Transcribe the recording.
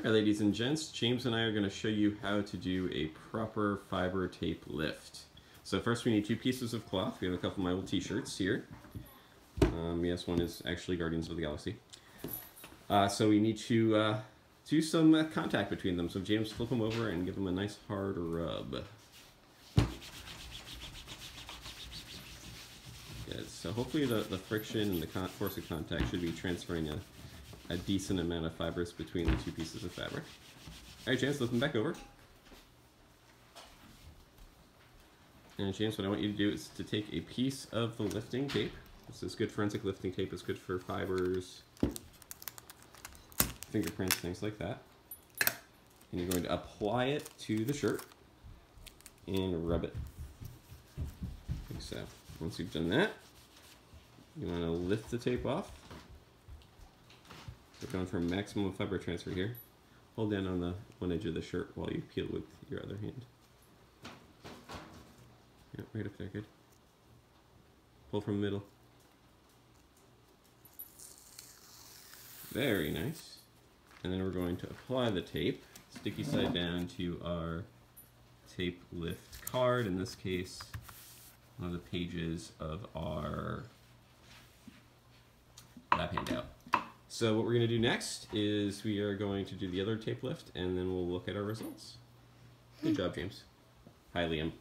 Alright ladies and gents, James and I are going to show you how to do a proper fiber tape lift. So first we need two pieces of cloth. We have a couple of my old t-shirts here. Um, yes, one is actually Guardians of the Galaxy. Uh, so we need to uh, do some uh, contact between them. So James, flip them over and give them a nice hard rub. Good. So hopefully the, the friction and the force of contact should be transferring a a decent amount of fibers between the two pieces of fabric. Alright, James, flip them back over. And James, what I want you to do is to take a piece of the lifting tape. This is good forensic lifting tape. It's good for fibers, fingerprints, things like that. And you're going to apply it to the shirt and rub it. Like so. Once you've done that, you want to lift the tape off we're going for maximum fiber transfer here. Hold down on the one edge of the shirt while you peel with your other hand. Yep, right up there, good. Pull from the middle. Very nice. And then we're going to apply the tape, sticky side down to our tape lift card. In this case, one of the pages of our lab handout. So what we're going to do next is we are going to do the other tape lift and then we'll look at our results. Good job, James. Hi, Liam.